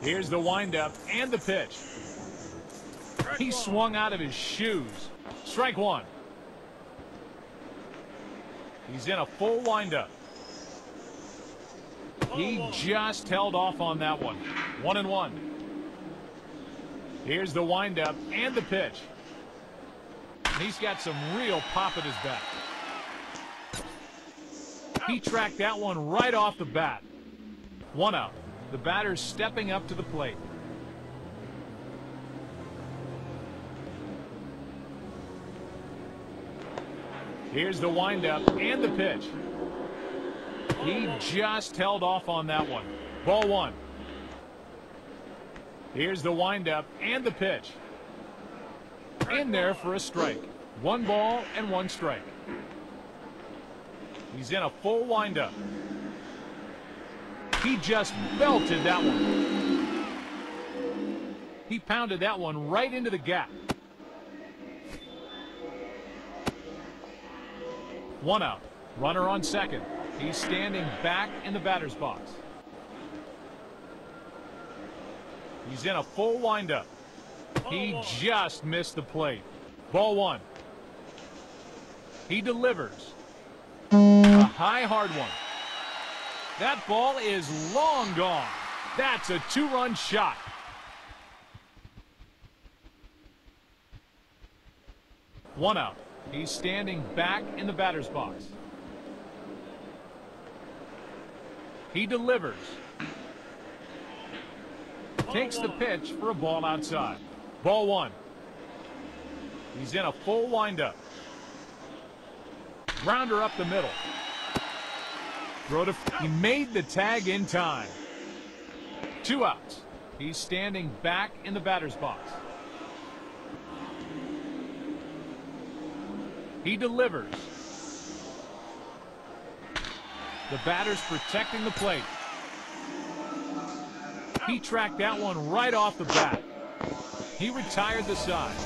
Here's the windup and the pitch. He swung out of his shoes. Strike one. He's in a full windup. He just held off on that one. One and one. Here's the windup and the pitch. He's got some real pop at his bat. He tracked that one right off the bat. One out. The batter's stepping up to the plate. Here's the windup and the pitch. He just held off on that one. Ball one. Here's the windup and the pitch. In there for a strike. One ball and one strike. He's in a full windup. He just belted that one. He pounded that one right into the gap. One out. Runner on second. He's standing back in the batter's box. He's in a full windup. He just missed the plate. Ball one. He delivers. A high, hard one. That ball is long gone. That's a two-run shot. One out. He's standing back in the batter's box. He delivers. Takes the pitch for a ball outside. Ball one. He's in a full windup. Grounder up the middle. He made the tag in time. Two outs. He's standing back in the batter's box. He delivers. The batter's protecting the plate. He tracked that one right off the bat. He retired the side.